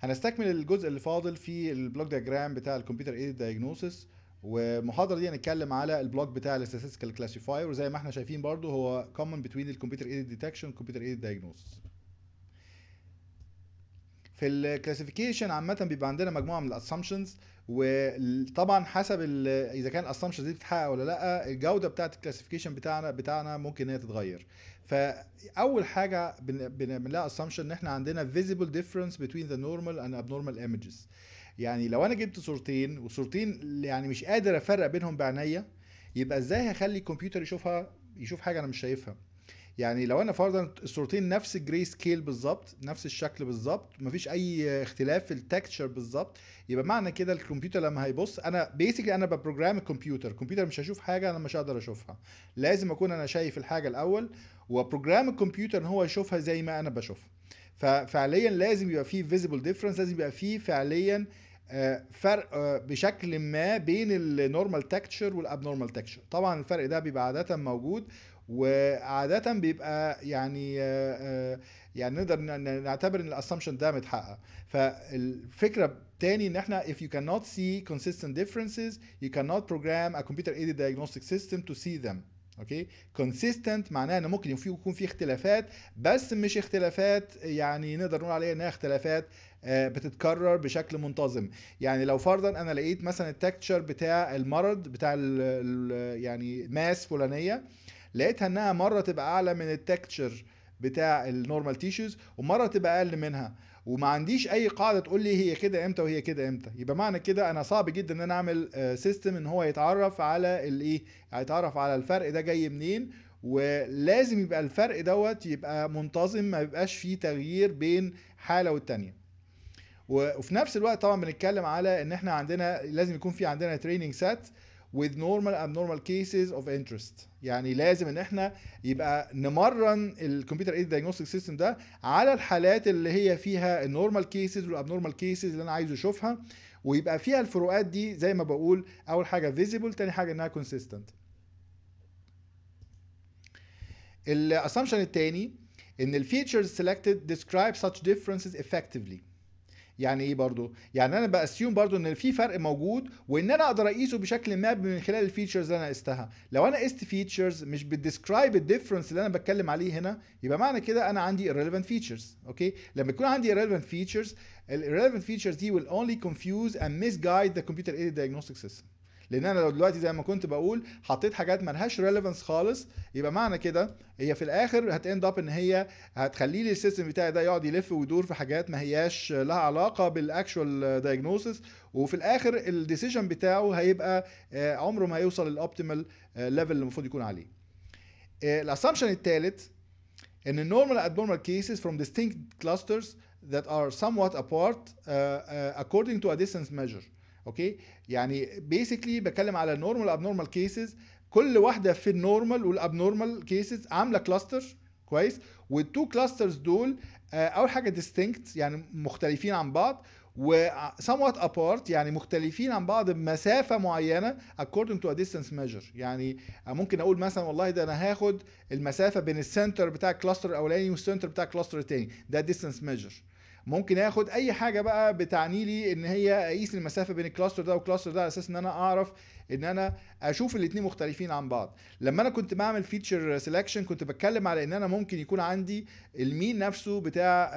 هنستكمل الجزء اللي فاضل في ال block diagram بتاع ال computer aided diagnosis والمحاضره دي هنتكلم على ال block بتاع ال statistical classifier وزي ما إحنا شايفين برضو هو common between ال computer aided detection وال computer aided diagnosis. في ال classification عامة بيبقى عندنا مجموعة من ال assumptions وطبعا حسب إذا كان ال assumptions دي بتتحقق ولا لأ الجودة بتاعة ال classification بتاعنا بتاعنا ممكن هي تتغير. فأول حاجة لها assumption إن إحنا عندنا visible difference between the normal and abnormal images. يعني لو أنا جبت صورتين وصورتين يعني مش قادر أفرق بينهم بعينيا يبقى إزاي هخلي الكمبيوتر يشوفها يشوف حاجة أنا مش شايفها؟ يعني لو أنا فرضا الصورتين نفس ال gray scale بالظبط نفس الشكل بالظبط مفيش أي اختلاف في ال texture بالظبط يبقى معنى كده الكمبيوتر لما هيبص أنا basically أنا ب program الكمبيوتر الكمبيوتر مش هيشوف حاجة أنا مش هقدر أشوفها. لازم أكون أنا شايف الحاجة الأول و program الكمبيوتر ان هو يشوفها زي ما أنا بشوفها ففعليا لازم يبقى فيه visible difference لازم يبقى فيه فعليا فرق بشكل ما بين ال normal texture وال abnormal texture طبعا الفرق ده بيبقى عادة موجود وعادة بيبقى يعني يعني نقدر نعتبر إن ال assumption ده متحقق. فالفكرة تاني إن إحنا if you cannot see consistent differences you cannot program a computer aided diagnostic system to see them. okay consistent معناه إن ممكن يكون في اختلافات بس مش اختلافات يعني نقدر نقول عليها إنها اختلافات بتتكرر بشكل منتظم. يعني لو فرضا أنا لقيت مثلا ال texture بتاع المرض بتاع ال يعني mass فلانية لقيتها إنها مرة تبقى أعلى من ال texture بتاع ال normal tissues ومرة تبقى أقل منها. وما عنديش أي قاعدة تقول لي هي كده إمتى وهي كده إمتى. يبقى معنى كده أنا صعب جدا إن أنا أعمل system إن هو يتعرف على الايه يتعرف على الفرق ده جاي منين. ولازم يبقى الفرق دوت يبقى منتظم ما يبقاش فيه تغيير بين حالة والتانية. وفي نفس الوقت طبعا بنتكلم على إن إحنا عندنا لازم يكون في عندنا training set with normal abnormal cases of interest. يعني لازم إن إحنا يبقى نمرن ال computer aided diagnostic system ده على الحالات اللي هي فيها ال normal cases وال abnormal cases اللي أنا عايز أشوفها ويبقى فيها الفروقات دي زي ما بقول أول حاجة visible تاني حاجة إنها consistent ال assumption التاني إن ال features selected describe such differences effectively. يعني إيه برضو؟ يعني أنا بأ assume برضو إن في فرق موجود وإن أنا أقدر أقيسه بشكل ما من خلال ال features اللي أنا قستها. لو أنا قست فيتشرز مش بتديسكرايب الديفرنس اللي أنا بتكلم عليه هنا يبقى معنى كده أنا عندي irrelevant features okay؟ لما يكون عندي irrelevant features ال irrelevant features دي will only confuse and misguide the computer aided diagnostic system. لأن أنا لو دلوقتي زي ما كنت بقول حطيت حاجات ملهاش relevance خالص يبقى معنى كده هي في الآخر هت end up ان هي هتخلي لي ال system بتاعي ده يقعد يلف ويدور في حاجات ما هياش لها علاقة بال actual diagnosis وفي الآخر ال decision بتاعه هيبقى عمره ما هيوصل لل optimal level اللي المفروض يكون عليه. ال assumption الثالث إن normal abnormal cases form distinct clusters that are somewhat apart uh, uh, according to a distance measure. okay؟ يعني basically بتكلم على ال normal abnormal cases كل واحدة في ال normal وال abnormal cases عاملة cluster كويس. وال two clusters دول أول حاجة distinct يعني مختلفين عن بعض. و somewhat apart يعني مختلفين عن بعض بمسافة معينة according to a distance measure. يعني ممكن أقول مثلا والله ده أنا هاخد المسافة بين ال center بتاع ال cluster الأولاني وال center بتاع ال cluster الثاني ده distance measure. ممكن آخد أي حاجة بقى بتعني لي إن هي اقيس المسافة بين ال cluster ده وال cluster ده على أساس إن أنا أعرف إن أنا أشوف الاثنين مختلفين عن بعض. لما أنا كنت بعمل feature selection كنت بتكلم على إن أنا ممكن يكون عندي ال mean نفسه بتاع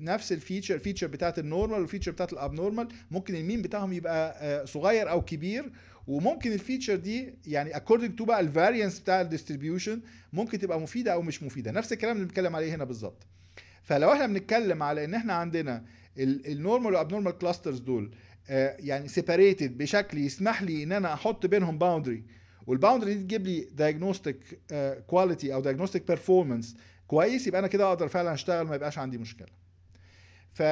نفس ال feature ال feature بتاعت ال normal وال feature بتاعت ال abnormal ممكن ال mean بتاعهم يبقى صغير أو كبير. وممكن ال feature دي يعني according to بقى ال variance بتاع ال distribution ممكن تبقى مفيدة أو مش مفيدة. نفس الكلام اللي بنتكلم عليه هنا بالظبط. فلو إحنا بنتكلم على ان إحنا عندنا ال normal وال abnormal clusters دول يعني separated بشكل يسمح لي ان أنا أحط بينهم boundary وال boundary دي تجيب لي diagnostic quality أو diagnostic performance كويس يبقى أنا كده أقدر فعلا أشتغل ما يبقاش عندي مشكلة. ف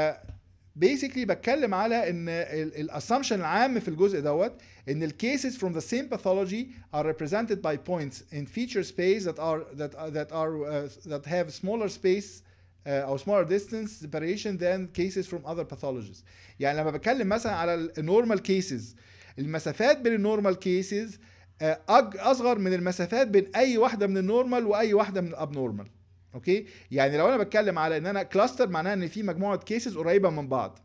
basically بتكلم على إن ال assumption العام في الجزء دوت إن ال cases from the same pathology are represented by points in feature space that are that that are uh, that have smaller space أو smaller distance separation than cases from other pathologies يعني لما بتكلم مثلا على ال normal cases المسافات بين ال normal cases أصغر من المسافات بين أي واحدة من ال normal وأي واحدة من ال abnormal okay؟ يعني لو أنا بتكلم على إن أنا cluster معناها إن في مجموعة cases قريبة من بعض.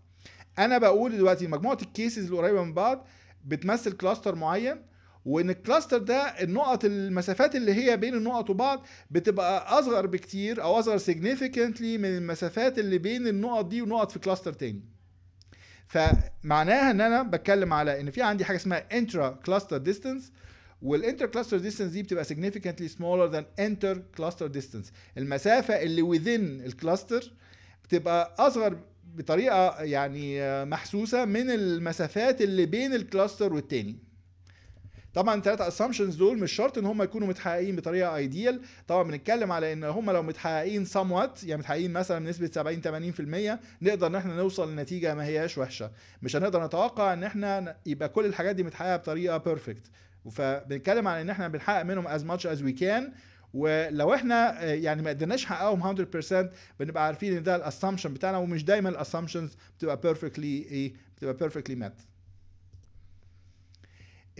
أنا بقول دلوقتي مجموعة ال cases القريبة من بعض بتمثل cluster معين وإن ال cluster ده النقط المسافات اللي هي بين النقط وبعض بتبقى أصغر بكتير أو أصغر significantly من المسافات اللي بين النقط دي ونقط في cluster تاني. فمعناها إن أنا بتكلم على إن في عندي حاجة اسمها intra cluster distance وال intra cluster distance دي بتبقى significantly smaller than inter cluster distance. المسافة اللي within ال cluster بتبقى أصغر بطريقة يعني محسوسة من المسافات اللي بين ال cluster والتاني. طبعا الثلاثه assumptions دول مش شرط إن هم يكونوا متحققين بطريقة ideal طبعا بنتكلم على إن هم لو متحققين somewhat يعني متحققين مثلا بنسبة 70 80% نقدر إن إحنا نوصل لنتيجة ما هياش وحشة. مش هنقدر نتوقع إن إحنا يبقى كل الحاجات دي متحققة بطريقة perfect فبنتكلم على إن إحنا بنحقق منهم as much as we can. ولو إحنا يعني ما قدرناش نحققهم 100% بنبقى عارفين إن ده ال assumption بتاعنا ومش دايما ال assumptions بتبقى perfectly إيه بتبقى perfectly match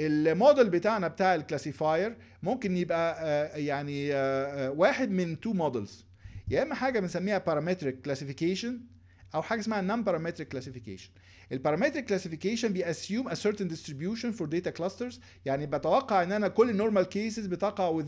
ال model بتاعنا بتاع ال classifier ممكن يبقى يعني واحد من two models يا إما حاجة بنسميها parametric classification أو حاجة اسمها non-parametric classification ال parametric classification بي assume a certain distribution for data clusters. يعني بتوقع إن أنا كل ال normal cases بتقع uh,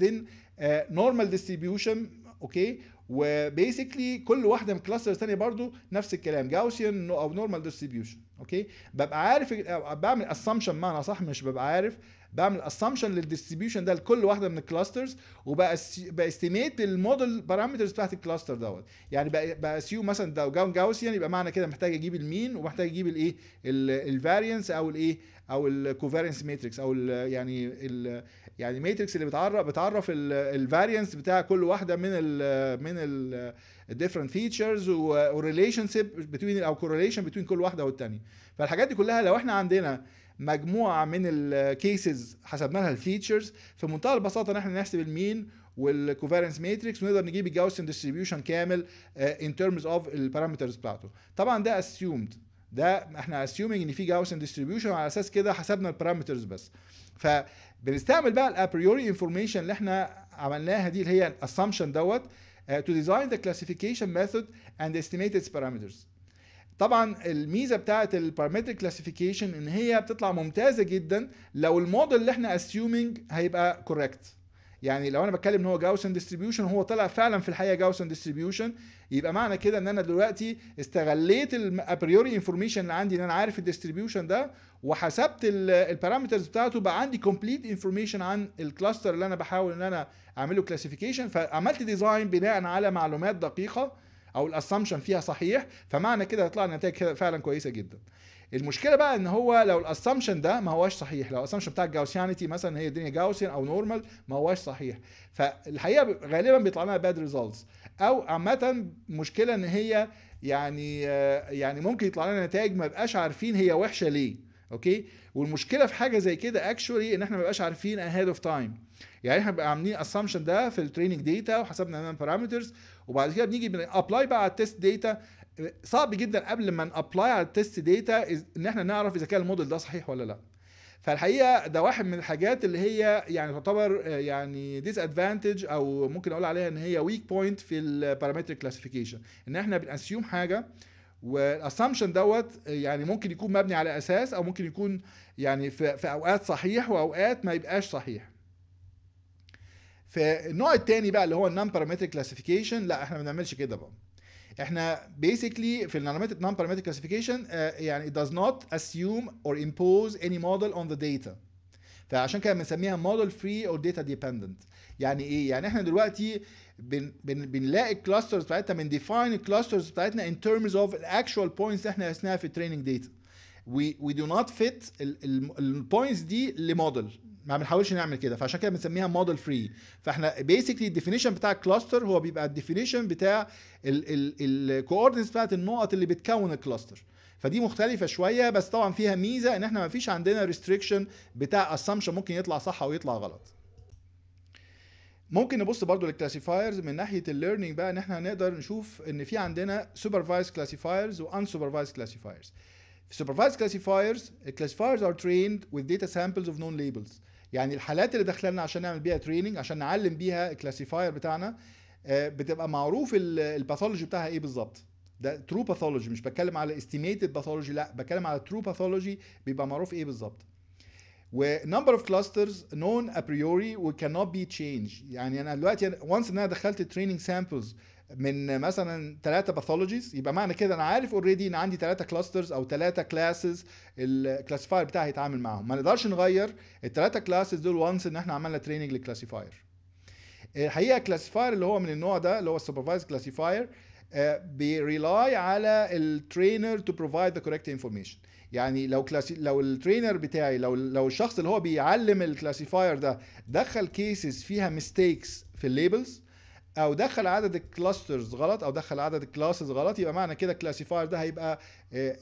normal distribution okay؟ و basically كل واحدة من clusters ثانية برضو نفس الكلام Gaussian أو normal distribution okay؟ ببقى عارف بعمل assumption معنى صح؟ مش ببقى عارف. بعمل assumption لل distribution ده لكل واحدة من ال clusters وب estimate ال model parameters بتاعت ال cluster دوت. يعني ب assume مثلا لو جاون Gaussian يبقى معنى كده محتاج أجيب ال mean ومحتاج أجيب الإيه؟ ال variance أو الإيه؟ أو ال covariance matrix أو ال يعني ال يعني matrix اللي بتعرف بتعرف ال variance بتاع كل واحدة من ال من ال different features و relationship between أو correlation بين كل واحدة والثانيه فالحاجات دي كلها لو إحنا عندنا مجموعة من ال cases حسبنا لها ال features في منتهى البساطة إن إحنا نحسب ال mean وال covariance matrix ونقدر نجيب ال Gaussian distribution كامل in terms of ال parameters بتاعته. طبعا ده assumed ده إحنا assuming إن في Gaussian distribution على أساس كده حسبنا ال parameters بس. فبنستعمل بقى ال a priori information اللي إحنا عملناها دي اللي هي ال assumption دوت uh, to design the classification method and estimate its parameters. طبعا الميزة بتاعت ال parametric classification إن هي بتطلع ممتازة جدا لو الموديل اللي إحنا assuming هيبقى correct يعني لو أنا بتكلم إن هو Gaussian distribution هو طلع فعلا في الحقيقة Gaussian distribution يبقى معنى كده إن أنا دلوقتي استغليت ال a priori information اللي عندي إن أنا عارف ال distribution ده وحسبت ال parameters بتاعته بقى عندي complete information عن ال cluster اللي أنا بحاول إن أنا أعمله classification فعملت design بناء على معلومات دقيقة أو ال assumption فيها صحيح. فمعنى كده هيطلع نتائج فعلا كويسة جدا. المشكلة بقى إن هو لو ال assumption ده ما هوش صحيح. لو ال assumption بتاع ال Gaussianity مثلا هي الدنيا Gaussian أو normal ما هوش صحيح. فالحقيقة غالبا بيطلع لنا bad results أو عامة مشكلة إن هي يعني يعني ممكن يطلع لنا نتائج ما بقاش عارفين هي وحشة ليه. okay؟ والمشكلة في حاجة زي كده actually إن إحنا ما بقاش عارفين ahead of time يعني إحنا بقى عاملين assumption ده في ال training data وحسبنا إنها parameters وبعد كده بنيجي apply بقى على ال test data صعب جدا قبل ما ن apply على ال test data إن إحنا نعرف إذا كان الموديل ده صحيح ولا لأ. فالحقيقة ده واحد من الحاجات اللي هي يعني تعتبر يعني disadvantage أو ممكن أقول عليها إن هي weak point في ال parametric classification إن إحنا بن assume حاجة وال assumption دوت يعني ممكن يكون مبني على أساس أو ممكن يكون يعني في, في أوقات صحيح وأوقات ما يبقاش صحيح. فالنوع الثاني بقى اللي هو ال non-parametric classification لأ إحنا ما بنعملش كده بقى. إحنا basically في ال non-parametric classification يعني it does not assume or impose any model on the data. فعشان كده بنسميها model free or data dependent. يعني إيه؟ يعني إحنا دلوقتي بن بن بنلاقي ال clusters بتاعتنا بن define ال clusters بتاعتنا in terms of actual points إحنا قسناها في ال training data we we do not fit ال points دي لموديل ما بنحاولش نعمل كده. فعشان كده بنسميها model free فاحنا basically ال definition بتاع ال cluster هو بيبقى ال definition بتاع ال coordinates بتاعت النقط اللي بتكون ال cluster فدي مختلفة شوية بس طبعا فيها ميزة إن إحنا ما فيش عندنا restriction بتاع assumption ممكن يطلع صح أو يطلع غلط. ممكن نبص برضو لل classifiers من ناحية ال learning بقى إن إحنا نقدر نشوف إن في عندنا supervised classifiers و unsupervised classifiers في supervised classifiers classifiers are trained with data samples of known labels. يعني الحالات اللي داخله لنا عشان نعمل بيها training عشان نعلم بيها ال classifier بتاعنا بتبقى معروف ال pathology بتاعها إيه بالظبط. ده true pathology مش بتكلم على estimated pathology لا بتكلم على true pathology بيبقى معروف إيه بالظبط. و number of clusters known a priori و cannot be changed. يعني أنا دلوقتي once إن أنا دخلت training samples من مثلا ثلاثة pathologies يبقى معنى كده أنا عارف already إن عندي ثلاثة clusters أو ثلاثة classes ال classifier بتاعي هيتعامل معاهم. ما نقدرش نغير الثلاثة classes دول once إن إحنا عملنا training لل classifier الحقيقة classifier اللي هو من النوع ده اللي هو ال supervised classifier بي rely على ال trainer to provide the correct information يعني لو classi لو ال trainer بتاعي لو لو الشخص اللي هو بيعلم ال classifier ده دخل cases فيها mistakes في ال labels أو دخل عدد ال clusters غلط أو دخل عدد ال classes غلط يبقى معنى كده ال classifier ده هيبقى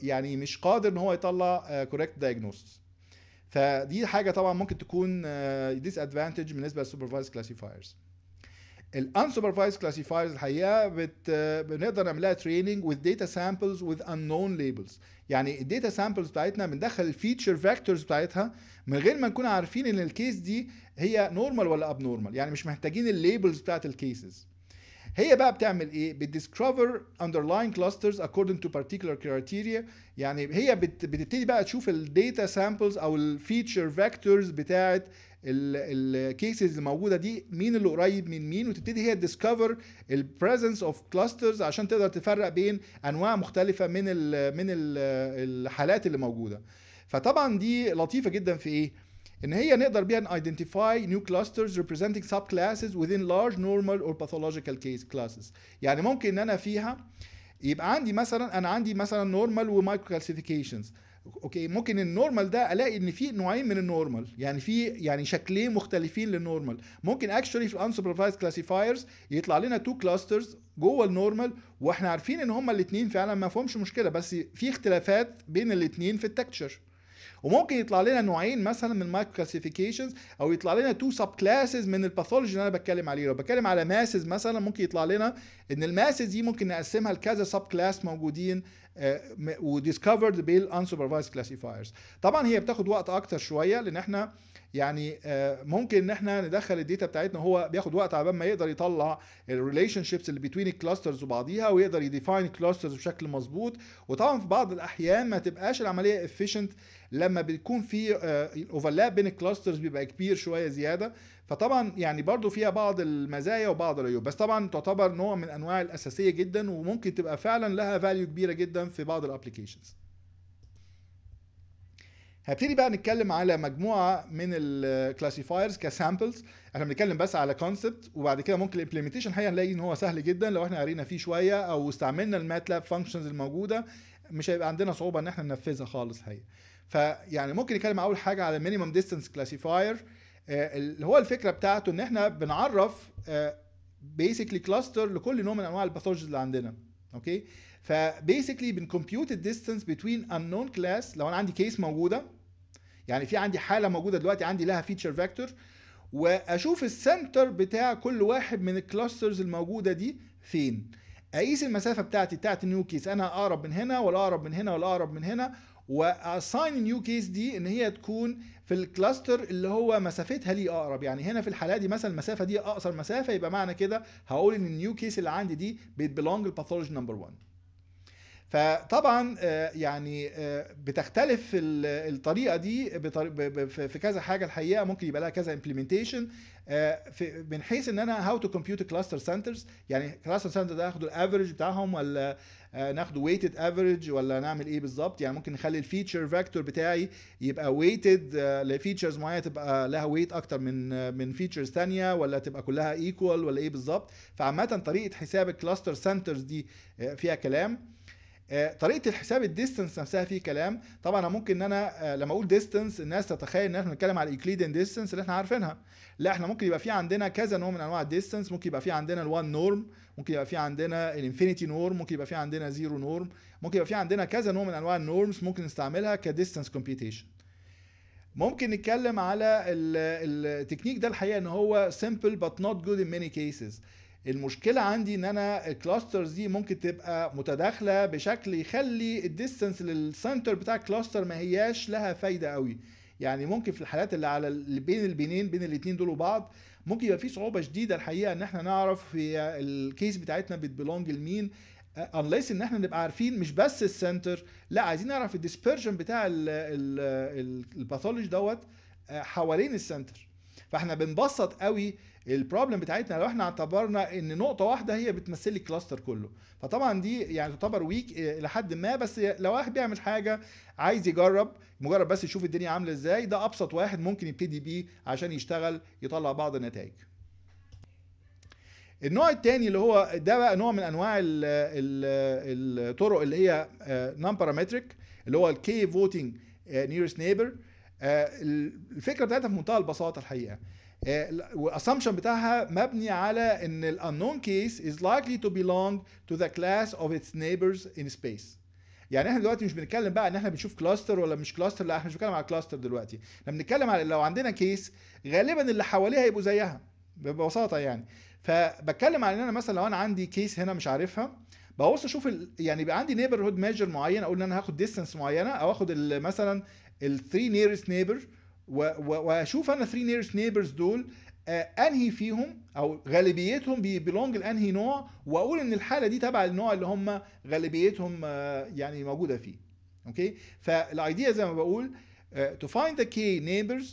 يعني مش قادر إن هو يطلع correct diagnosis فدي حاجة طبعا ممكن تكون disadvantage بالنسبة لل supervised classifiers ال unsupervised classifiers الحقيقة بت... بنقدر نعملها training with data samples with unknown labels. يعني ال data samples بتاعتنا بندخل ال feature vectors بتاعتها من غير ما نكون عارفين إن ال case دي هي normal ولا abnormal يعني مش محتاجين ال labels بتاعت ال cases هي بقى بتعمل إيه؟ بت discover underlying clusters according to particular criteria. يعني هي بت... بتبتدي بقى تشوف ال data samples أو ال feature vectors بتاعت ال cases الموجوده دي مين اللي قريب من مين؟ وتبتدي هي ت discover ال presence of clusters عشان تقدر تفرق بين أنواع مختلفة من ال من ال الحالات اللي موجودة. فطبعا دي لطيفة جدا في إيه؟ إن هي نقدر بيها identify new clusters representing subclasses within large normal or pathological case classes. يعني ممكن إن أنا فيها يبقى عندي مثلا أنا عندي مثلا normal و microcalcifications okay ممكن ال normal ده ألاقي إن في نوعين من ال normal يعني في يعني شكلين مختلفين لل normal. ممكن actually في ال unsupervised classifiers يطلع لنا two clusters جوه ال normal وإحنا عارفين إن هما الاثنين فعلا ما فيهمش مشكلة بس في اختلافات بين الاثنين في ال texture. وممكن يطلع لنا نوعين مثلا من ال microcalcifications أو يطلع لنا two subclasses من ال pathology اللي أنا بتكلم عليه. لو بتكلم على masses مثلا ممكن يطلع لنا إن ال masses دي ممكن نقسمها لكذا subclass موجودين و discovered بال unsupervised classifiers طبعا هي بتاخد وقت أكتر شوية لأن إحنا يعني ممكن إن إحنا ندخل ال data بتاعتنا هو بياخد وقت على ما يقدر يطلع ال relationships اللي بين ال clusters وبعضيها ويقدر ي define ال clusters بشكل مظبوط. وطبعا في بعض الأحيان ما تبقاش العملية efficient لما بيكون في overlap بين ال clusters بيبقى كبير شوية زيادة. فطبعا يعني برضو فيها بعض المزايا وبعض العيوب بس طبعا تعتبر نوع من أنواع الأساسية جدا وممكن تبقى فعلا لها value كبيرة جدا في بعض ال applications هبتدي بقى نتكلم على مجموعة من ال classifiers ك samples إحنا بنتكلم بس على concept وبعد كده ممكن ال implementation الحقيقة نلاقي إن هو سهل جدا. لو إحنا قرينا فيه شوية أو استعملنا الماتلاب functions الموجودة مش هيبقى عندنا صعوبة إن إحنا ننفذها خالص الحقيقة فيعني ممكن نتكلم أول حاجة على minimum distance classifier اللي هو الفكرة بتاعته إن إحنا بنعرف basically cluster لكل نوع من أنواع ال pathologies اللي عندنا okay ف basically بن compute ال distance between unknown class لو أنا عندي case موجودة يعني في عندي حالة موجودة دلوقتي عندي لها feature vector وأشوف ال center بتاع كل واحد من ال clusters الموجودة دي فين. أقيس المسافة بتاعتي بتاعت ال new case أنا أقرب من هنا ولا أقرب من هنا ولا أقرب من هنا و assign ال new case دي إن هي تكون في ال cluster اللي هو مسافتها ليه أقرب. يعني هنا في الحالة دي مثلا المسافة دي أقصر مسافة يبقى معنى كده هقول إن ال new case اللي عندي دي بت belong ال pathology number 1 فطبعا يعني بتختلف الطريقة دي في كذا حاجة. الحقيقة ممكن يبقى لها كذا implementation من حيث إن أنا how to compute cluster centers يعني cluster center ده اخده ال average بتاعهم ولا ناخده weighted average ولا نعمل إيه بالظبط؟ يعني ممكن نخلي ال feature vector بتاعي يبقى weighted ل features معينة تبقى لها weight أكتر من من features ثانية ولا تبقى كلها equal ولا إيه بالظبط؟ فعامة طريقة حساب ال cluster centers دي فيها كلام. طريقة الحساب ال distance نفسها فيه كلام. طبعا أنا ممكن إن أنا لما أقول distance الناس تتخيل إن إحنا بنتكلم على ال Euclidean distance اللي إحنا عارفينها. لا إحنا ممكن يبقى في عندنا كذا نوع من أنواع ال distance ممكن يبقى في عندنا ال1 norm ممكن يبقى في عندنا ال infinity norm ممكن يبقى في عندنا zero norm ممكن يبقى في عندنا كذا نوع من أنواع ال norms ممكن نستعملها ك distance computation ممكن نتكلم على التكنيك ده الحقيقة إن هو simple but not good in many cases. المشكلة عندي إن أنا ال clusters دي ممكن تبقى متداخلة بشكل يخلي ال distance لل center بتاع ال cluster ما هياش لها فايدة قوي. يعني ممكن في الحالات اللي على اللي بين البنين بين الاثنين دول وبعض ممكن يبقى في صعوبة شديدة الحقيقة إن إحنا نعرف هي ال case بتاعتنا بت belong لمين. unless إن إحنا نبقى عارفين مش بس ال center لا عايزين نعرف ال dispersion بتاع ال pathology دوت حوالين ال center فإحنا بنبسط قوي ال problem بتاعتنا لو إحنا اعتبرنا إن نقطة واحدة هي بتمثل ال cluster كله. فطبعا دي يعني تعتبر weak لحد ما بس لو واحد بيعمل حاجة عايز يجرب مجرد بس يشوف الدنيا عاملة إزاي ده أبسط واحد ممكن يبتدي بيه عشان يشتغل يطلع بعض النتائج. النوع الثاني اللي هو ده بقى نوع من أنواع ال ال الطرق اللي هي non-parametric اللي هو ال k-voting nearest neighbor الفكرة بتاعتها في منتهى البساطة الحقيقة. وال assumption بتاعها مبني على إن ال unknown case is likely to belong to the class of its neighbors in space. يعني إحنا دلوقتي مش بنتكلم بقى إن إحنا بنشوف cluster ولا مش cluster لا إحنا مش بنتكلم على cluster دلوقتي. إحنا بنتكلم على لو عندنا case غالبا اللي حواليها هيبقوا زيها ببساطة يعني. فبتكلم على إن أنا مثلا لو أنا عندي case هنا مش عارفها ببص أشوف ال... يعني يبقى عندي neighborhood measure معين أقول إن أنا هاخد distance معينة أو آخد مثلا ال 3 nearest neighbor واشوف أنا 3 nearest neighbors دول آه انهي فيهم أو غالبيتهم بي belong لأنهي نوع واقول ان الحالة دي تبع النوع اللي هم غالبيتهم آه يعني موجودة فيه. okay؟ فال idea زي ما بقول uh, to find the k neighbors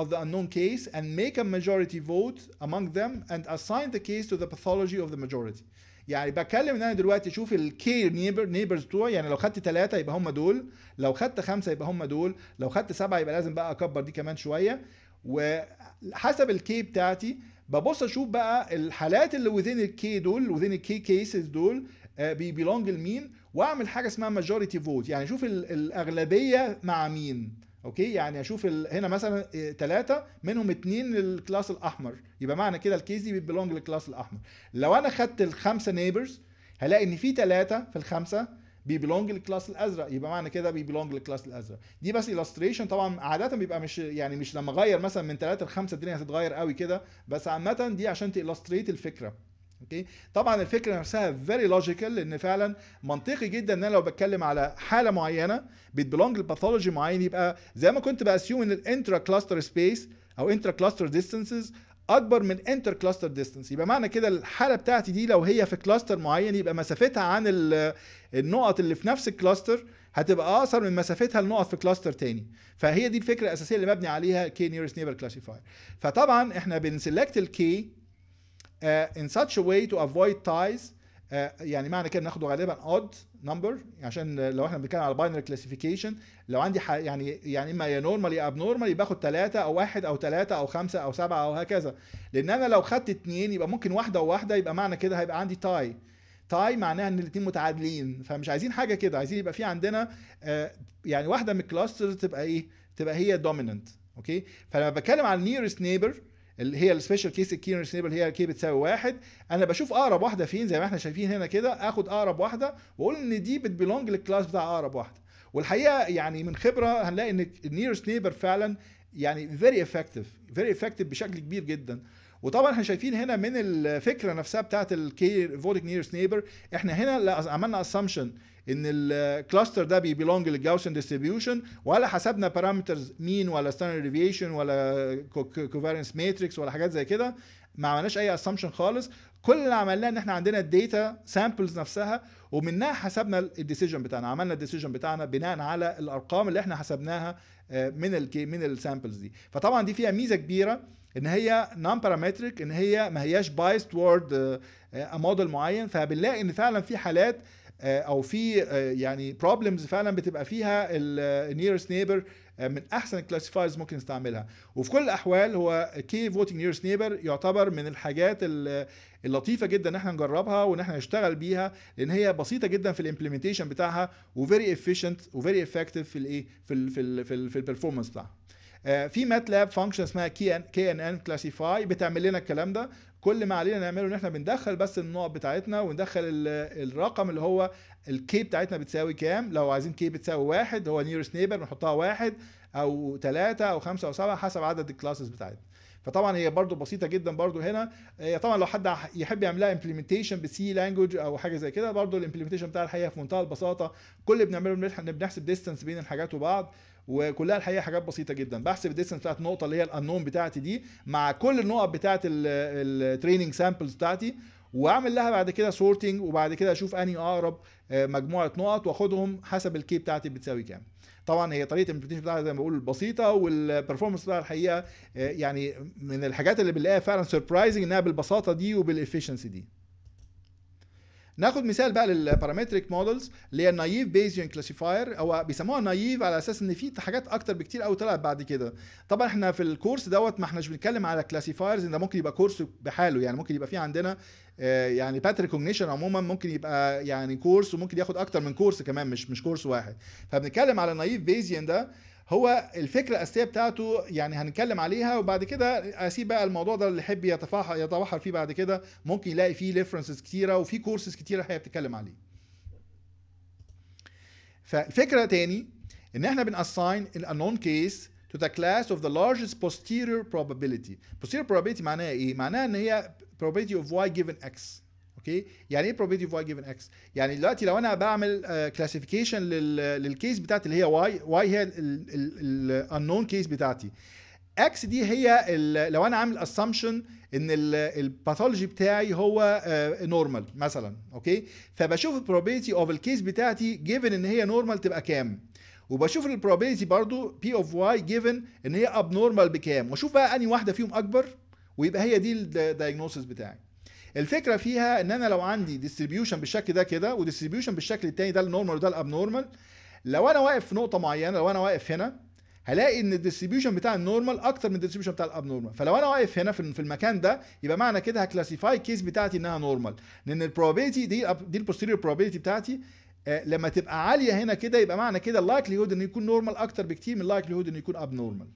of the unknown case and make a majority vote among them and assign the case to the pathology of the majority. يعني بتكلم إن أنا دلوقتي أشوف ال k neighbor neighbors بتوعي يعني لو خدت ثلاثة يبقى هم دول لو خدت خمسة يبقى هم دول لو خدت سبعة يبقى لازم بقى أكبر دي كمان شوية. وحسب ال k بتاعتي ببص أشوف بقى الحالات اللي within ال k دول within ال k cases دول بي belong لمين؟ وأعمل حاجة اسمها majority vote يعني أشوف الأغلبية مع مين. okay؟ يعني أشوف هنا مثلا ثلاثة منهم اثنين لل class الأحمر. يبقى معنى كده الكيس دي بيبلونج للكلاس الأحمر. لو أنا خدت الخمسة neighbors هلاقي إن في ثلاثة في الخمسة بيبلونج للكلاس الأزرق. يبقى معنى كده بيبلونج للكلاس الأزرق. دي بس illustration. طبعا عادة بيبقى مش يعني مش لما أغير مثلا من ثلاثة لخمسة الدنيا هتتغير قوي كده. بس عامة دي عشان ت illustrate الفكرة. okay؟ طبعا الفكرة نفسها very logical لأن فعلا منطقي جدا إن أنا لو بتكلم على حالة معينة بت belong ل pathology معين يبقى زي ما كنت ب assume إن ال intra-cluster space أو intra-cluster distances أكبر من inter-cluster distance يبقى معنى كده الحالة بتاعتي دي لو هي في cluster معين يبقى مسافتها عن النقط اللي في نفس ال cluster هتبقى أقصر من مسافتها لنقط في cluster تاني. فهي دي الفكرة الأساسية اللي مبني عليها k-nearest neighbor classifier فطبعا إحنا بن select ال k in such a way to avoid ties uh, يعني معنى كده ناخده غالبا odd number عشان لو إحنا بنتكلم على binary classification لو عندي. يعني يعني إما يا normal يا abnormal يبقى آخد ثلاثة أو واحد أو ثلاثة أو خمسة أو سبعة أو هكذا. لأن أنا لو خدت اثنين يبقى ممكن واحدة وواحدة يبقى معنى كده هيبقى عندي tie tie معناها إن الاثنين متعادلين. فمش عايزين حاجة كده عايزين يبقى في عندنا uh, يعني واحدة من ال clusters تبقى إيه؟ تبقى هي dominant okay فلما بتكلم على ال nearest neighbor اللي هي ال special case ال k-nearest neighbor هي k بتساوي واحد. أنا بشوف أقرب واحدة فين؟ زي ما إحنا شايفين هنا كده آخد أقرب واحدة وأقول إن دي بت belong لل class بتاع أقرب واحدة. والحقيقة يعني من خبرة هنلاقي إن ال nearest neighbor فعلا يعني very effective very effective بشكل كبير جدا. وطبعا إحنا شايفين هنا من الفكرة نفسها بتاعت ال k voting nearest neighbor إحنا هنا عملنا assumption إن ال cluster ده بي belong لل Gaussian distribution ولا حسبنا parameters mean ولا standard deviation ولا covariance matrix ولا حاجات زي كده ما عملناش أي assumption خالص. كل اللي عملناه إن إحنا عندنا ال data samples نفسها ومنها حسبنا ال decision بتاعنا عملنا ال decision بتاعنا بناء على الأرقام اللي إحنا حسبناها من ال من ال samples دي. فطبعا دي فيها ميزة كبيرة إن هي non-parametric إن هي ما هياش biased toward موديل معين. فبنلاقي إن فعلا في حالات أو في يعني problems فعلا بتبقى فيها ال nearest neighbor من أحسن ال classifiers ممكن نستعملها وفي كل الأحوال هو k voting nearest neighbor يعتبر من الحاجات اللطيفة جدا إن إحنا نجربها وإن إحنا نشتغل بيها لأن هي بسيطة جدا في ال implementation بتاعها و very efficient و very effective في الإيه في ال في ال في, ال في ال performance بتاعها. في MATLAB function اسمها k nn classify بتعمل لنا الكلام ده. كل ما علينا نعمله إن إحنا بندخل بس النقط بتاعتنا وندخل الرقم اللي هو ال k بتاعتنا بتساوي كام؟ لو عايزين k بتساوي واحد هو nearest neighbor نحطها واحد أو ثلاثة أو خمسة أو سبعة حسب عدد ال classes بتاعتنا. فطبعا هي برضو بسيطة جدا برضو هنا. هي طبعا لو حد يحب يعملها implementation ب C language أو حاجة زي كده برضو ال implementation بتاع الحقيقة في منتهى البساطة كل اللي بنعمله بنحسب distance بين الحاجات وبعض. وكلها الحقيقة حاجات بسيطة جدا. بحسب ال distance بتاعت النقطة اللي هي الانون بتاعتي دي مع كل النقط بتاعت ال training samples بتاعتي وأعمل لها بعد كده sorting وبعد كده أشوف أنهي أقرب آه، مجموعة نقط وأخدهم حسب ال k بتاعتي بتساوي كام. طبعا هي طريقة ال implementation بتاعها زي ما بقول بسيطة وال performance بتاعها الحقيقة آه، يعني من الحاجات اللي بنلاقيها فعلا surprising إنها بالبساطة دي وبال efficiency دي. ناخد مثال بقى لل parametric models اللي هي ال naive Bayesian classifier أو بيسموها naive على أساس إن في حاجات أكتر بكتير قوي طلعت بعد كده. طبعا إحنا في ال course دوت ما إحناش بنتكلم على classifiers ده ممكن يبقى course بحاله. يعني ممكن يبقى في عندنا آه، يعني pattern recognition عموما ممكن يبقى يعني course وممكن ياخد أكتر من course كمان مش مش course واحد. فبنتكلم على naive Bayesian ده هو الفكرة الأساسية بتاعته يعني هنتكلم عليها وبعد كده أسيب بقى الموضوع ده اللي يحب يتبحر فيه بعد كده. ممكن يلاقي فيه references كتيرة وفي كورسز كتيرة هي بتتكلم عليه. فالفكرة تاني إن إحنا بن assign ال unknown case to the class of the largest posterior probability. Posterior probability معناها إيه؟ معناها إن هي probability of y given x. okay؟ يعني إيه probability of y given x يعني دلوقتي لو أنا بعمل classification لل case بتاعتي اللي هي y y هي ال unknown case بتاعتي. x دي هي لو أنا عامل assumption إن ال pathology بتاعي هو normal مثلا okay؟ فبشوف ال probability of ال case بتاعتي given إن هي normal تبقى كام. وبشوف ال probability برضو p of y given إن هي abnormal بكام. وأشوف بقى أنهي واحدة فيهم أكبر ويبقى هي دي ال diagnosis بتاعي. الفكرة فيها إن أنا لو عندي distribution بالشكل ده كده و distribution بالشكل التاني ده ال normal وده ال abnormal لو أنا واقف في نقطة معينة لو أنا واقف هنا هلاقي إن الديستريبيوشن بتاع النورمال أكتر من الديستريبيوشن بتاع الابنورمال فلو أنا واقف هنا في المكان ده يبقى معنى كده ه classify ال case بتاعتي إنها normal لأن ال probability دي دي ال posterior probability بتاعتي آه، لما تبقى عالية هنا كده يبقى معنى كده ال likelihood إنه يكون normal أكتر بكتير من ال likelihood إنه يكون abnormal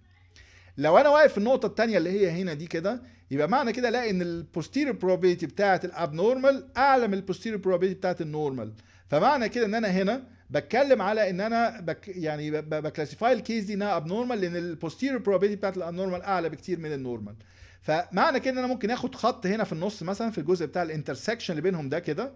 لو أنا واقف في النقطة الثانية اللي هي هنا دي كده يبقى معنى كده ألاقي إن البوستيريور probability بتاعة الابنورمال أعلى من البوستيريور probability بتاعة النورمال فمعنى كده إن أنا هنا بتكلم على إن أنا بك يعني بكلاسيفاي الكيس دي إنها ابنورمال لأن البوستيريور probability بتاعة الابنورمال أعلى بكتير من النورمال فمعنى كده إن أنا ممكن آخد خط هنا في النص مثلا في الجزء بتاع ال intersection اللي بينهم ده كده.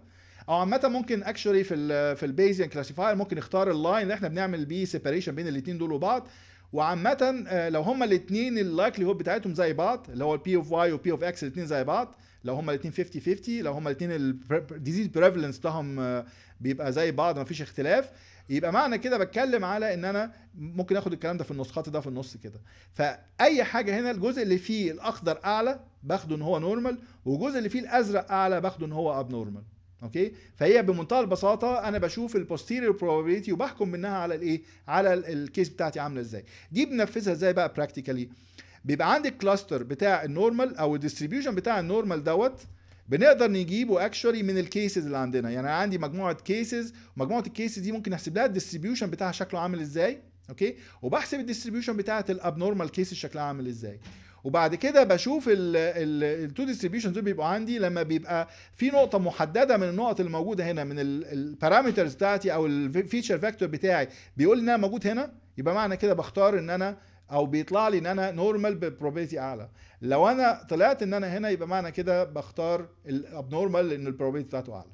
أو عامة ممكن actually في ال في ال Bayesian classifier ممكن نختار ال line اللي إحنا بنعمل بيه separation بين الاثنين دول وبعض. وعامة آه، لو هما الاثنين ال likelihood بتاعتهم زي بعض اللي هو ال p of y و p of x الاثنين زي بعض لو هما الاثنين 50 50 لو هما الاثنين ال disease prevalence بتاعهم آه، بيبقى زي بعض مفيش اختلاف. يبقى معنى كده بتكلم على إن أنا ممكن آخد الكلام ده في النص خط ده في النص كده. فأي حاجة هنا الجزء اللي فيه الأخضر أعلى باخده إن هو normal والجزء اللي فيه الأزرق أعلى باخده إن هو abnormal okay؟ فهي بمنتهى البساطة أنا بشوف ال posterior probability وبحكم منها على الإيه؟ على ال- case بتاعتي عاملة إزاي. دي بنفذها إزاي بقى practically بيبقى عندي الكلاستر بتاع النورمال أو الديستريبيوشن بتاع النورمال دوت بنقدر نجيبه actually من ال cases اللي عندنا. يعني أنا عندي مجموعة cases ومجموعه ال cases دي ممكن أحسب لها ال distribution بتاعها شكله عامل إزاي okay؟ وبحسب ال distribution بتاعة ال abnormal cases شكلها عامل إزاي. وبعد كده بشوف ال two distribution دول بيبقوا عندي لما بيبقى في نقطة محددة من النقط اللي موجوده هنا من ال parameters بتاعتي أو ال feature vector بتاعي بيقول إن أنا موجود هنا يبقى معنى كده بختار إن أنا أو بيطلع لي إن أنا normal ب probability أعلى. لو أنا طلعت إن أنا هنا يبقى معنى كده بختار ال abnormal لأن ال probability بتاعته أعلى.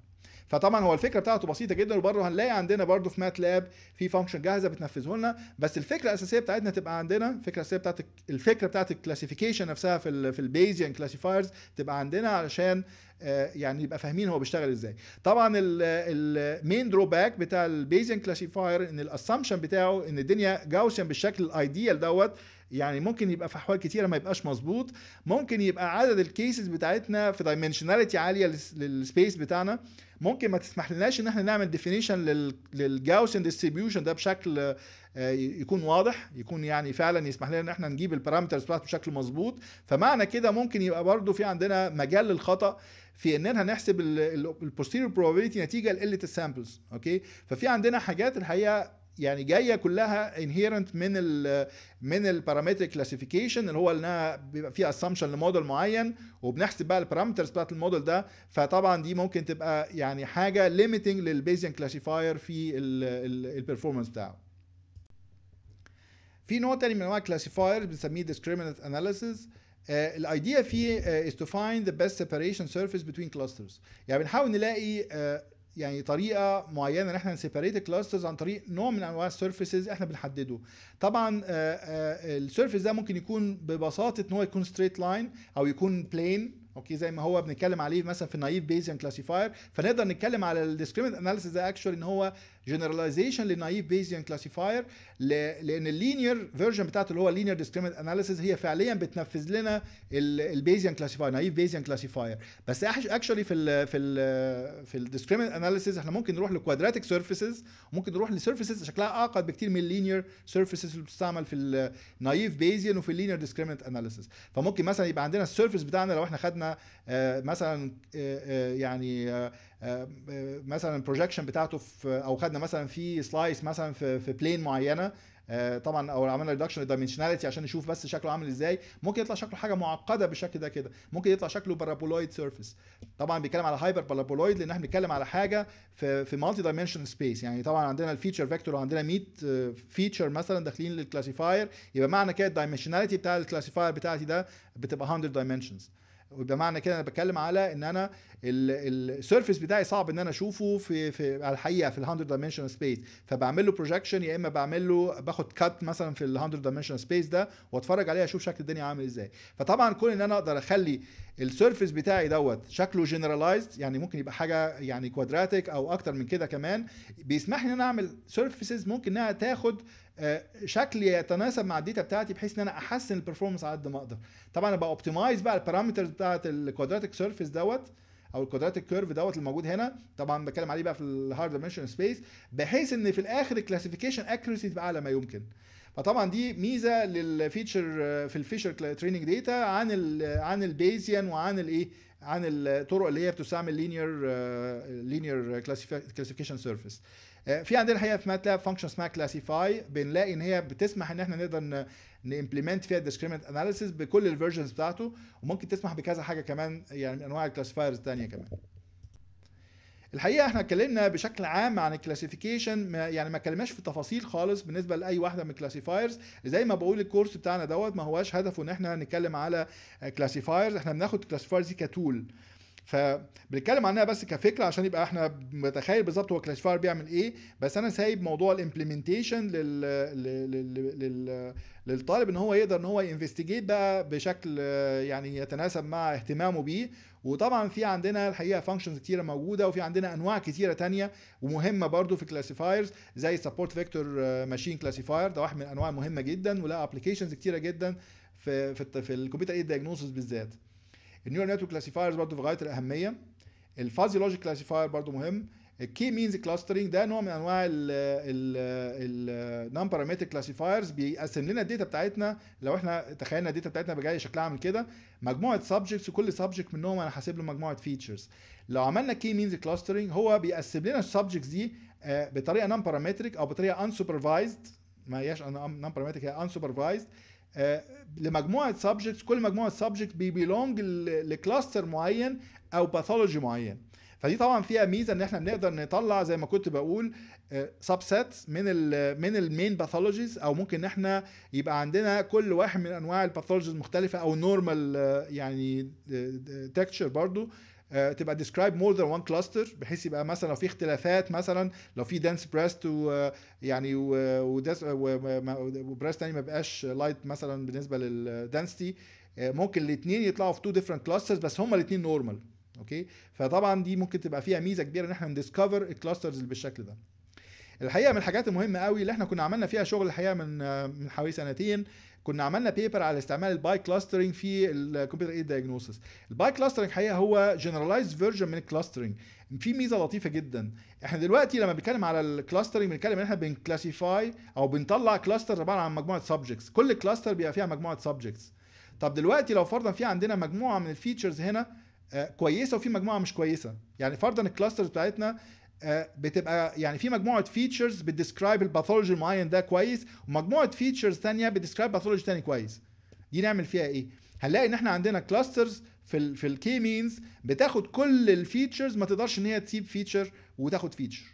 فطبعا هو الفكرة بتاعته بسيطة جدا وبرضه هنلاقي عندنا برضه في MATLAB في function جاهزة بتنفذه لنا. بس الفكرة الأساسية بتاعتنا تبقى عندنا الفكرة الأساسية بتاعت الفكرة بتاعت ال classification نفسها في ال في ال Bayesian classifiers تبقى عندنا علشان آه، يعني يبقى فاهمين هو بيشتغل إزاي. طبعا ال main drawback بتاع ال Bayesian classifier إن ال assumption بتاعه إن الدنيا Gaussian بالشكل ال ideal دوت يعني ممكن يبقى في أحوال كتيرة ما يبقاش مظبوط. ممكن يبقى عدد ال cases بتاعتنا في dimensionality عالية لل space بتاعنا. ممكن ما تسمح لناش إن إحنا نعمل definition لل Gaussian distribution ده بشكل آه، يكون واضح يكون يعني فعلا يسمح لنا إن إحنا نجيب ال parameters بتاعته بشكل مظبوط. فمعنى كده ممكن يبقى برضو في عندنا مجال للخطأ في اننا هنحسب ال posterior probability نتيجة لقله ال samples okay؟ ففي عندنا حاجات الحقيقة يعني جاية كلها inherent من ال من ال parametric classification اللي هو إنها بيبقى فيها assumption ل model معين وبنحسب بقى ال parameters بتاعت الموديل ده. فطبعا دي ممكن تبقى يعني حاجة limiting لل Bayesian classifier في ال performance بتاعه. في نوع تاني من أنواع ال classifier بنسميه discriminant analysis. ال idea فيه is to find the best separation surface between clusters. يعني بنحاول نلاقي uh, يعني طريقة معينة إن إحنا ن separate ال clusters عن طريق نوع من أنواع ال surfaces إحنا بنحدده. طبعا ال surface ده ممكن يكون ببساطة إن هو يكون straight line أو يكون plane okay زي ما هو بنتكلم عليه مثلا في ال naive Bayesian classifier فنقدر نتكلم على ال discriminant analysis ده actually إن هو generalization لل naive Bayesian classifier لأن ال linear version بتاعته اللي هو ال linear discriminant analysis هي فعليا بتنفذ لنا ال Bayesian classifier naive Bayesian classifier بس actually في ال في ال في ال discriminant analysis إحنا ممكن نروح ل quadratic surfaces وممكن نروح ل surfaces شكلها اعقد بكتير من ال linear surfaces اللي بتستعمل في ال naive Bayesian وفي ال linear discriminant analysis فممكن مثلا يبقى عندنا ال surface بتاعنا لو إحنا خدنا مثلا يعني مثلا ال projection بتاعته في أو خدنا مثلا في slice مثلا في في plane معينة. طبعا أو عملنا reduction لل dimensionality عشان نشوف بس شكله عامل إزاي. ممكن يطلع شكله حاجة معقدة بالشكل ده كده. ممكن يطلع شكله paraboloid surface طبعا بيتكلم على hyper paraboloid لأن إحنا بنتكلم على حاجة في في multi dimension space يعني طبعا عندنا ال feature vector وعندنا 100 feature مثلا داخلين لل classifier يبقى معنى كده ال dimensionality بتاع ال classifier بتاعتي ده بتبقى 100 dimensions ويبقى معنى كده أنا بتكلم على إن أنا ال surface بتاعي صعب إن أنا أشوفه في في الحقيقة في ال 100 dimension space فبعمل له projection يا إما بعمل له باخد cut مثلا في ال 100 dimension space ده وأتفرج عليه أشوف شكل الدنيا عامل إزاي. فطبعا كون إن أنا أقدر أخلي ال surface بتاعي دوت شكله generalized يعني ممكن يبقى حاجة يعني quadratic أو أكتر من كده كمان بيسمح لي إن أنا أعمل surfaces ممكن إنها تاخد شكل يتناسب مع ال data بتاعتي بحيث إن أنا أحسن ال performance على قد ما أقدر. طبعا أنا بأوبتمايز بقى البارامترز بتاعت الكوادراتيك سيرفيس دوت أو الكوادراتيك كيرف دوت الموجود هنا. طبعا بتكلم عليه بقى في ال higher dimension space بحيث إن في الآخر ال classification accuracy تبقى أعلى ما يمكن. فطبعا دي ميزة لل feature في ال Fisher training data عن ال عن ال Bayesian وعن الايه عن الطرق اللي هي بتستعمل linear linear classification surface في عندنا الحقيقة في MATLAB function اسمها classify بنلاقي إن هي بتسمح إن إحنا نقدر ن implement فيها ال discriminant analysis بكل ال versions بتاعته وممكن تسمح بكذا حاجة كمان يعني من أنواع ال classifiers الثانية كمان. الحقيقة إحنا اتكلمنا بشكل عام عن ال classification يعني ما اتكلمناش في تفاصيل خالص بالنسبة لأي واحدة من ال classifiers زي ما بقول ال course بتاعنا دوت ما هواش هدفه إن إحنا نتكلم على classifiers إحنا بناخد ال classifiers دي ك tool فبنتكلم عنها بس كفكرة عشان يبقى إحنا متخيل بالظبط هو classifier بيعمل إيه بس أنا سايب موضوع ال implementation لل... لل... لل... للطالب إن هو يقدر إن هو ي investigate بقى بشكل يعني يتناسب مع اهتمامه بيه. وطبعا في عندنا الحقيقة functions كتيرة موجودة وفي عندنا أنواع كتيرة تانية ومهمه برضو في classifiers زي support vector machine classifier ده واحد من الأنواع المهمة جدا وله applications كتيرة جدا في في, في ال computer-aided diagnosis بالذات. ال neural network classifiers برضو في غاية الأهمية. ال fuzzy logic classifier برضو مهم. ال k-means clustering ده نوع من أنواع ال non-parametric classifiers بيقسم لنا ال data بتاعتنا. لو إحنا تخيلنا ال data بتاعتنا بجايه شكلها عامل كده. مجموعة subjects وكل subject منهم أنا حاسب له مجموعة features لو عملنا k-means clustering هو بيقسم لنا ال subjects دي بطريقة non-parametric أو بطريقة unsupervised ما هياش non-parametric هي unsupervised لمجموعة subjects كل مجموعة subject بي belong ل cluster معين أو pathology معين. فدي طبعا فيها ميزة إن إحنا بنقدر نطلع زي ما كنت بقول subsets من ال من ال main pathologies أو ممكن إن إحنا يبقى عندنا كل واحد من أنواع ال pathologies المختلفه أو normal يعني texture برضو. تبقى describe more than one cluster بحيث يبقى مثلا لو في اختلافات مثلا لو في dense breast و يعني و breast تاني ما بقاش light مثلا بالنسبة لل density ممكن الاثنين يطلعوا في two different clusters بس هما الاثنين normal okay فطبعا دي ممكن تبقى فيها ميزة كبيرة إن إحنا ن discover ال clusters اللي بالشكل ده. الحقيقة من الحاجات المهمة قوي اللي إحنا كنا عملنا فيها شغل الحقيقة من من حوالي سنتين كنا عملنا paper على استعمال ال biclustering في ال computer-aided diagnosis ال biclustering الحقيقة هو generalized version من ال clustering في ميزة لطيفة جدا. إحنا دلوقتي لما بنتكلم على ال clustering بنتكلم إن إحنا بن classify أو بنطلع cluster عبارة عن مجموعة subjects كل cluster بيبقى فيها مجموعة subjects طب دلوقتي لو فرضا في عندنا مجموعة من ال features هنا كويسة وفي مجموعة مش كويسة. يعني فرضا ال clusters بتاعتنا بتبقى يعني في مجموعة features بت describe ال pathology المعين ده كويس ومجموعة features ثانية بت describe pathology ثاني كويس. دي نعمل فيها إيه؟ هنلاقي إن إحنا عندنا clusters في ال في ال k-means بتاخد كل ال features ما تقدرش إن هي تسيب feature وتاخد feature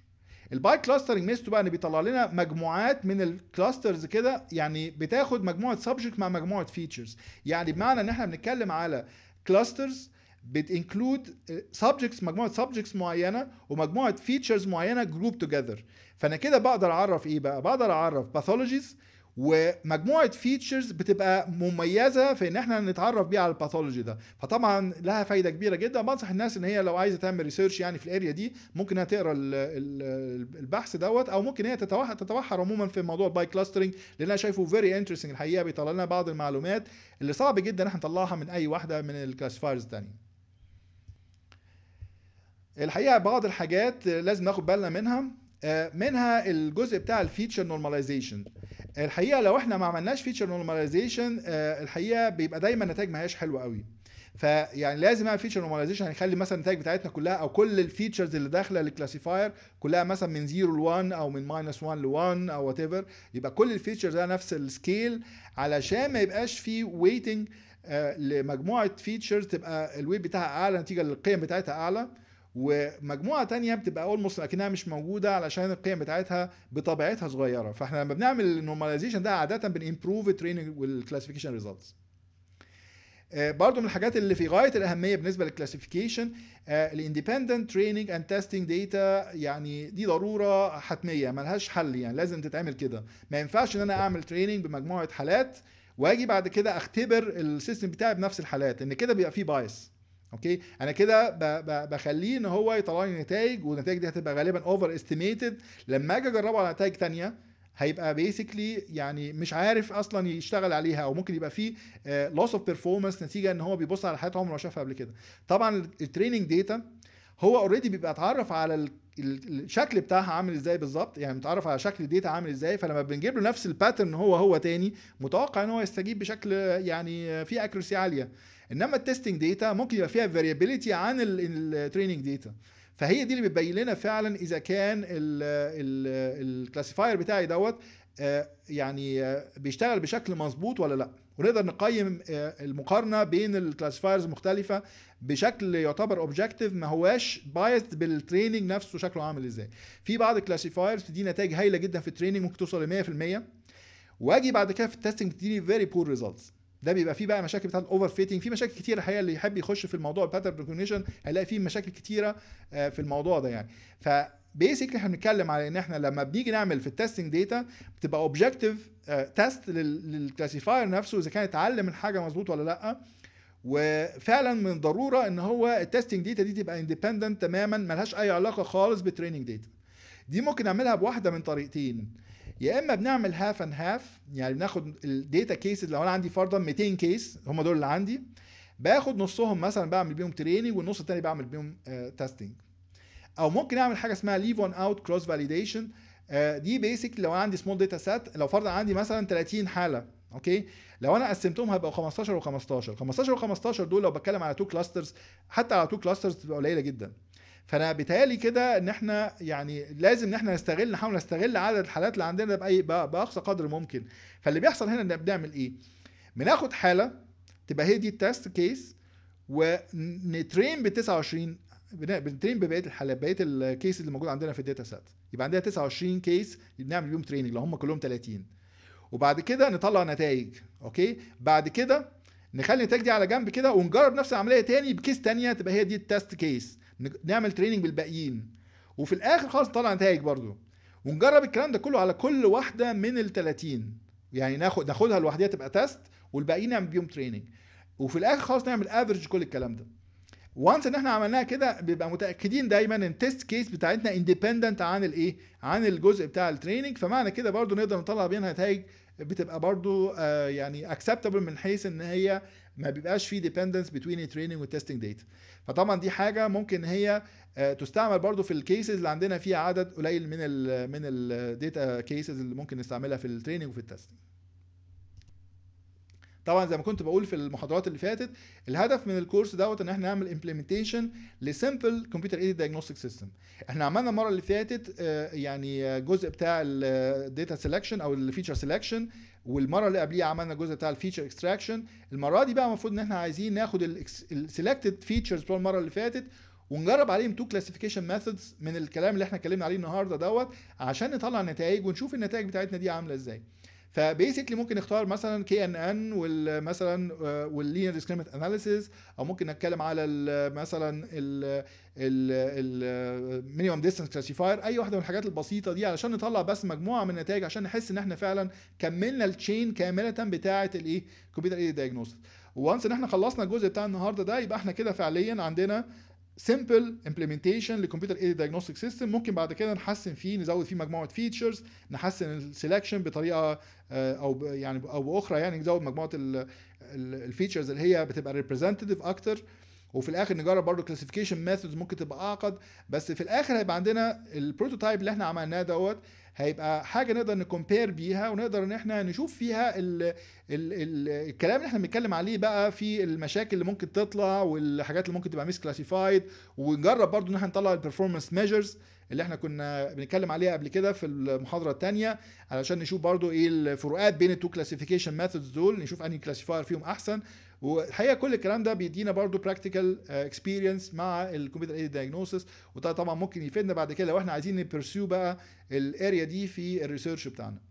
ال biclustering ميزته بقى إن بيطلع لنا مجموعات من ال clusters كده يعني بتاخد مجموعة subject مع مجموعة features يعني بمعنى إن إحنا بنتكلم على clusters بت include subjects مجموعة subjects معينة ومجموعة features معينة grouped together فأنا كده بقدر أعرف إيه بقى؟ بقدر أعرف pathologies ومجموعة features بتبقى مميزة في إن إحنا نتعرف بيها على ال pathology ده. فطبعا لها فايدة كبيرة جدا. بنصح الناس إن هي لو عايزة تعمل research يعني في ال area دي ممكن إنها تقرأ ال- ال- البحث دوت أو ممكن هي تتبحر عموما في موضوع ال biclustering لأن أنا شايفه very interesting الحقيقة بيطلع لنا بعض المعلومات اللي صعب جدا إحنا نطلعها من أي واحدة من ال classifiers الثانية الحقيقة بعض الحاجات لازم ناخد بالنا منها آه، منها الجزء بتاع ال feature normalization الحقيقة لو إحنا ما عملناش feature normalization الحقيقة بيبقى دايما النتائج ما هياش حلوة قوي. فيعني لازم نعمل feature normalization هنخلي مثلا النتائج بتاعتنا كلها أو كل ال features اللي داخلة لل classifier كلها مثلا من 0 ل 1 أو من minus 1 ل 1 أو whatever يبقى كل ال features ده نفس ال scale علشان ما يبقاش في weighting لمجموعة features تبقى ال weight بتاعها أعلى نتيجة للقيم بتاعتها أعلى. ومجموعة تانية بتبقى almost أكنها مش موجودة علشان القيم بتاعتها بطبيعتها صغيرة. فإحنا لما بنعمل ال normalization ده عادة بن improve ال training وال classification results برضو من الحاجات اللي في غاية الأهمية بالنسبة لل classification ال independent training and testing data يعني دي ضرورة حتمية ملهاش حل يعني لازم تتعمل كده. ما ينفعش إن أنا أعمل training بمجموعة حالات وأجي بعد كده أختبر ال system بتاعي بنفس الحالات إن كده بيبقى فيه bias okay؟ أنا كده بخليه إن هو يطلع لي نتائج والنتائج دي هتبقى غالبا overestimated لما أجي أجربه على نتائج تانية هيبقى basically يعني مش عارف أصلا يشتغل عليها أو ممكن يبقى فيه loss of performance نتيجة إن هو بيبص على حاجات عمره ما شافها قبل كده. طبعا ال training data هو already بيبقى اتعرف على الشكل بتاعها عامل إزاي بالظبط يعني متعرف على شكل ال data عامل إزاي فلما بنجيب له نفس ال pattern هو هو تاني متوقع ان هو يستجيب بشكل يعني فيه accuracy عالية. انما ال testing data ممكن يبقى فيها variability عن ال training data فهي دي اللي بتبين لنا فعلا إذا كان ال classifier بتاعي دوت آه، يعني آه، بيشتغل بشكل مظبوط ولا لأ. ونقدر نقيم آه، المقارنة بين ال classifiers المختلفه بشكل يعتبر objective ما هواش biased بال training نفسه شكله عامل إزاي. في بعض ال classifiers بتدي نتائج هايلة جدا في ال training ممكن توصل ل 100% وأجي بعد كده في ال testing تديني very poor results ده بيبقى فيه بقى مشاكل بتاعت ال overfitting في مشاكل كتيرة الحقيقة اللي يحب يخش في الموضوع ال pattern recognition هيلاقي فيه مشاكل كتيرة آه، في الموضوع ده يعني. ف basically إحنا بنتكلم على إن إحنا لما بنيجي نعمل في ال testing data بتبقى objective test لل classifier نفسه إذا كان اتعلم الحاجة مظبوط ولا لأ. وفعلا من ضرورة إن هو ال testing data دي تبقى independent تماما ملهاش أي علاقة خالص بال training data دي ممكن نعملها بواحدة من طريقتين. يا إما بنعمل half and half يعني بناخد ال data cases لو أنا عندي فرضا 200 كيس هم دول اللي عندي. باخد نصهم مثلا بعمل بيهم training والنص التاني بعمل بيهم testing أو ممكن أعمل حاجة اسمها leave one out cross validation دي basic لو أنا عندي small data set لو فرضا عندي مثلا 30 حالة. أوكي؟ لو أنا قسمتهم هيبقوا 15 و15 15 و15 دول لو بتكلم على two clusters حتى على two clusters تبقى قليلة جدا. فأنا بيتهيألي كده إن إحنا يعني لازم إن إحنا نستغل نحاول نستغل عدد الحالات اللي عندنا بأي بأقصى قدر ممكن. فاللي بيحصل هنا إن بنعمل إيه؟ بناخد حالة تبقى هي دي ال test case ون train ب 29 بن- بن train ببقية الحالات بقية ال case اللي موجود عندنا في ال data set يبقى عندنا 29 case بنعمل بيهم training لو هم كلهم 30 وبعد كده نطلع نتائج أوكي؟ بعد كده نخلي النتائج دي على جنب كده ونجرب نفس العملية تاني ب case تانية تبقى هي دي ال test case نعمل training بالباقيين. وفي الآخر خالص نطلع نتائج برضو. ونجرب الكلام ده كله على كل واحدة من ال 30 يعني ناخد ناخدها لوحدها تبقى test والباقيين نعمل بيهم training وفي الآخر خالص نعمل average كل الكلام ده. و once إن إحنا عملناها كده بيبقى متأكدين دايما إن ال test case بتاعتنا independent عن الإيه؟ عن الجزء بتاع ال training فمعنى كده برضو نقدر نطلع بينها نتائج بتبقى برضو آه يعني acceptable من حيث إن هي ما بيبقاش في dependence بين ال training وال testing data فطبعا دي حاجة ممكن هي آه تستعمل برضو في ال cases اللي عندنا فيها عدد قليل من ال من ال data cases اللي ممكن نستعملها في ال training وفي ال testing طبعا زي ما كنت بقول في المحاضرات اللي فاتت الهدف من الكورس دوت إن إحنا نعمل implementation ل simple computer aided diagnostic system إحنا عملنا المرة اللي فاتت آه، يعني جزء بتاع ال data selection أو ال feature selection والمرة اللي قبليها عملنا الجزء بتاع ال feature extraction المرة دي بقى المفروض إن إحنا عايزين ناخد ال selected features بتوع المرة اللي فاتت ونجرب عليهم two classification methods من الكلام اللي إحنا اتكلمنا عليه النهارده دوت عشان نطلع نتائج ونشوف النتائج بتاعتنا دي عاملة إزاي. ف basically ممكن نختار مثلا KNN والمثلا وال linear discriminant analysis أو ممكن نتكلم على ال مثلا ال minimum distance classifier أي واحدة من الحاجات البسيطة دي علشان نطلع بس مجموعة من النتائج عشان نحس إن إحنا فعلا كملنا ال chain كاملة بتاعة الايه computer aided diagnosis و once إن إحنا خلصنا الجزء بتاع النهارده ده يبقى إحنا كده فعليا عندنا simple implementation ل computer aided diagnostic system ممكن بعد كده نحسن فيه نزود فيه مجموعة features نحسن ال selection بطريقة أو يعني أو بأخرى يعني نزود مجموعة ال features اللي هي بتبقى representative أكتر. وفي الآخر نجرب برضه classification methods ممكن تبقى أعقد بس في الآخر هيبقى عندنا ال prototype اللي إحنا عملناه دوت هيبقى حاجة نقدر ن compare بيها ونقدر إن إحنا نشوف فيها ال ال ال الكلام اللي إحنا بنتكلم عليه بقى في المشاكل اللي ممكن تطلع والحاجات اللي ممكن تبقى misclassified ونجرب برضو إن إحنا نطلع ال performance measures اللي إحنا كنا بنتكلم عليها قبل كده في المحاضرة الثانية علشان نشوف برضو إيه الفروقات بين ال two classification methods دول نشوف أنهي classifier فيهم أحسن والحقيقة كل الكلام ده بيدينا برضو practical experience مع ال computer aided diagnosis وده طبعا ممكن يفيدنا بعد كده لو إحنا عايزين ن pursue بقى ال area دي في ال research بتاعنا.